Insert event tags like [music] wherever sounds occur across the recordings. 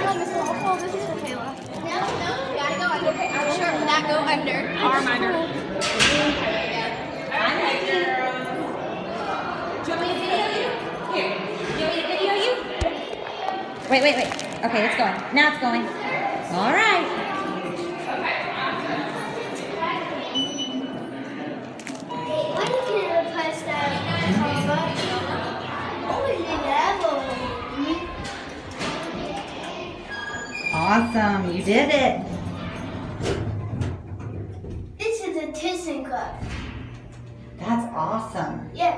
Waffle, oh, this is No, no, gotta go. I'm sure that go under. Arm under. Me video you? Here. Do you want me video you? Wait, wait, wait. Okay, it's going. Now it's going. All right. Awesome. You did it. This is a ThyssenKrupp. That's awesome. Yeah.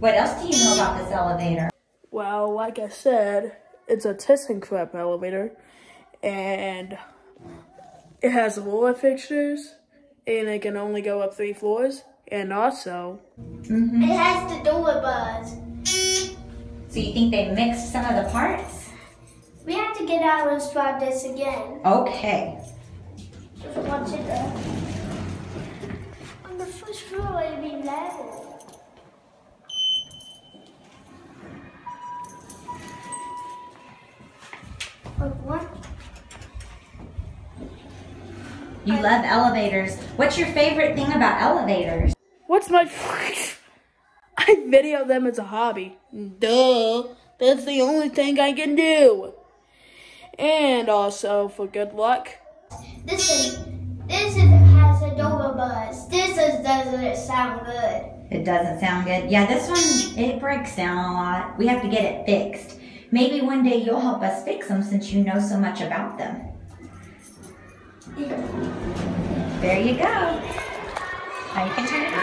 What else do you know about this elevator? Well, like I said, it's a ThyssenKrupp elevator, and it has roller fixtures, and it can only go up three floors, and also, Mm-hmm. It has the door buzz. So you think they mixed some of the parts? We have to get out and try this again. Okay. Just watch it there. On the first floor, it'll be level. Like what? You love elevators. What's your favorite thing about elevators? what's my? [laughs] I video them as a hobby. Duh. That's the only thing I can do. And also for good luck. This is this is has a door buzz. This is doesn't sound good. It doesn't sound good. Yeah, this one, it breaks down a lot. We have to get it fixed. Maybe one day you'll help us fix them since you know so much about them. There you go. Now you can turn it on.